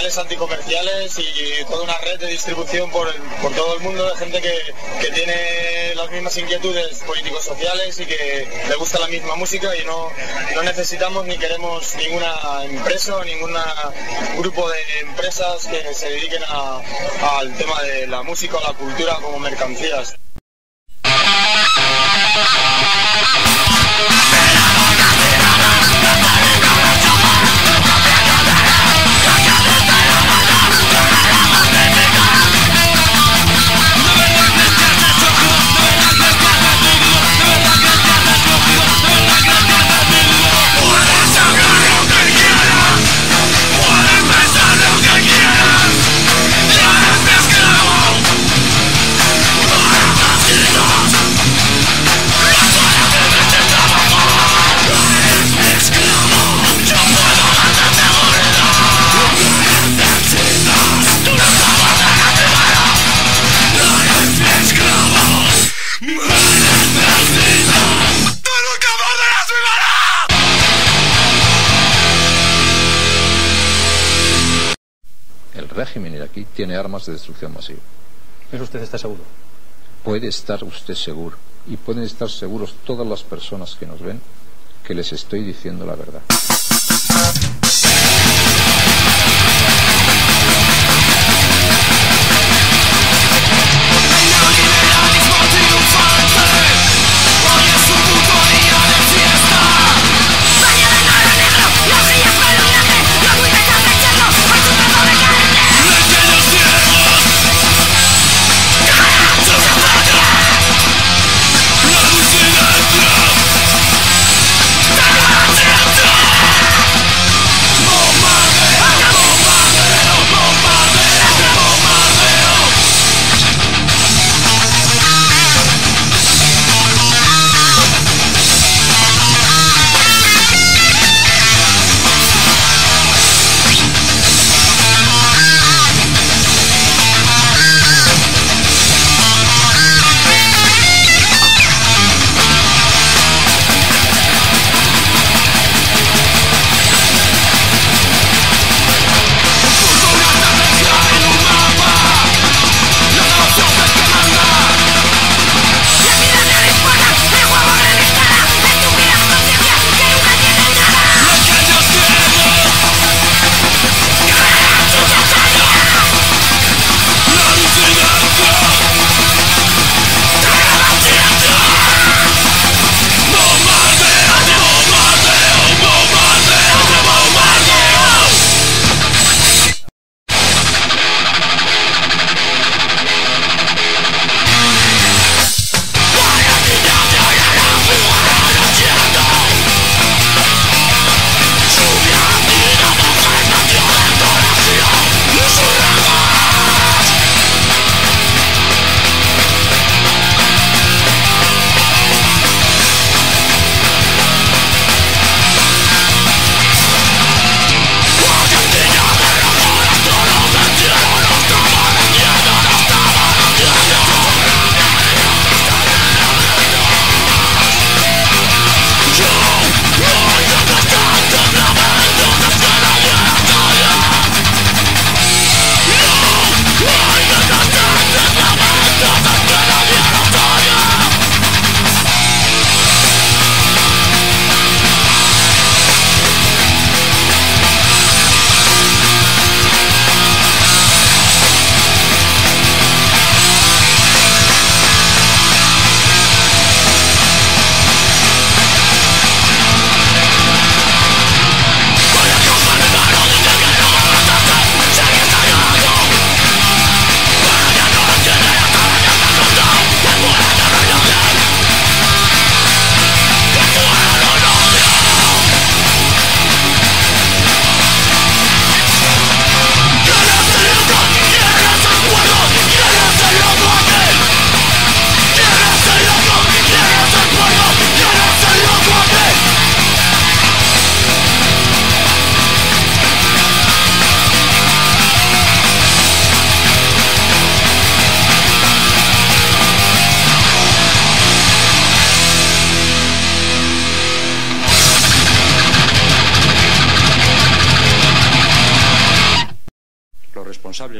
anticomerciales y toda una red de distribución por, por todo el mundo de gente que, que tiene las mismas inquietudes políticos sociales y que le gusta la misma música y no, no necesitamos ni queremos ninguna empresa o ningún grupo de empresas que se dediquen al tema de la música o la cultura como mercancías. Iraquí tiene armas de destrucción masiva. ¿Eso usted está seguro? Puede estar usted seguro, y pueden estar seguros todas las personas que nos ven, que les estoy diciendo la verdad.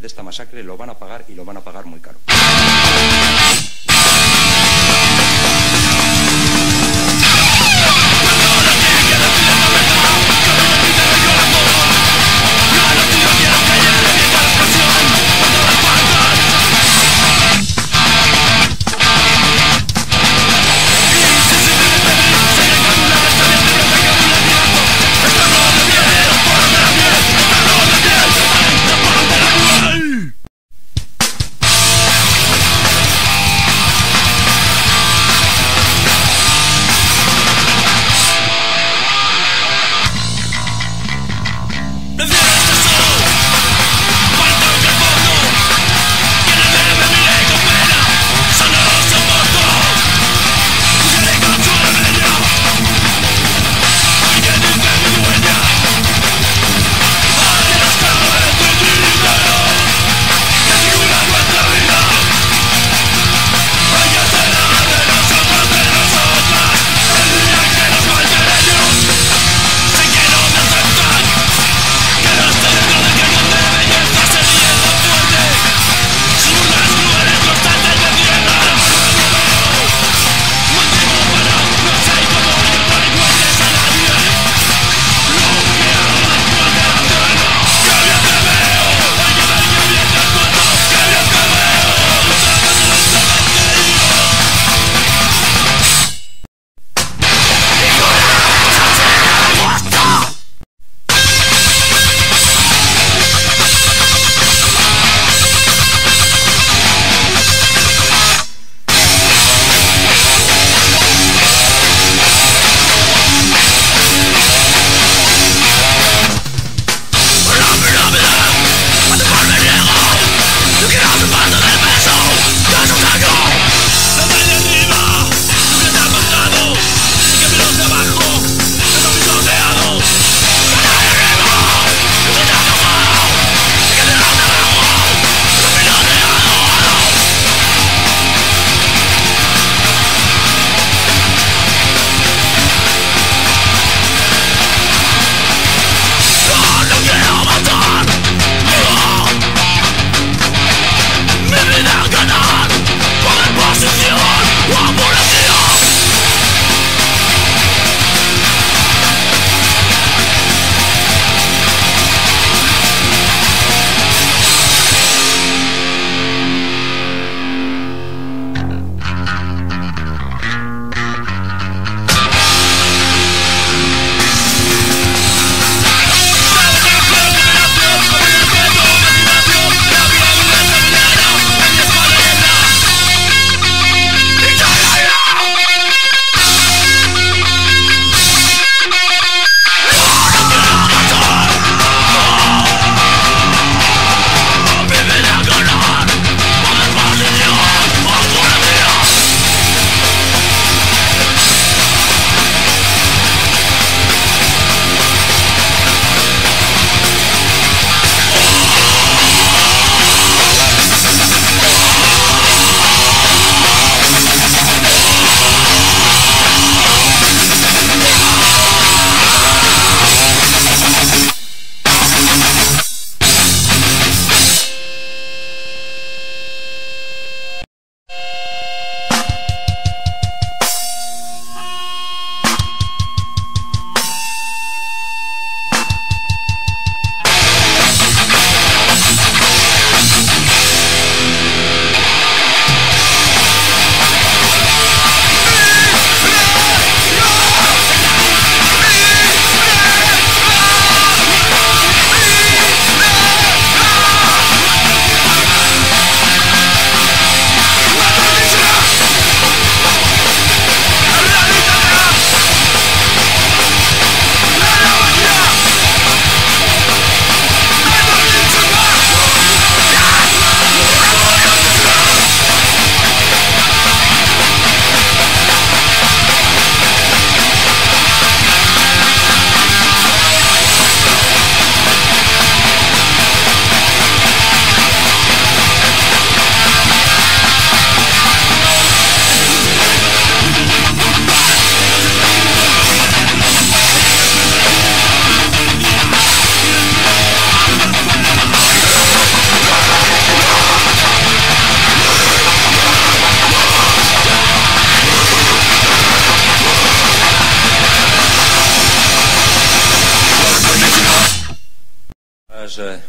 De esta masacre lo van a pagar y lo van a pagar muy caro.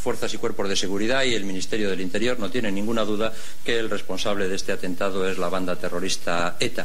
Fuerzas y cuerpos de seguridad y el Ministerio del Interior no tienen ninguna duda que el responsable de este atentado es la banda terrorista ETA.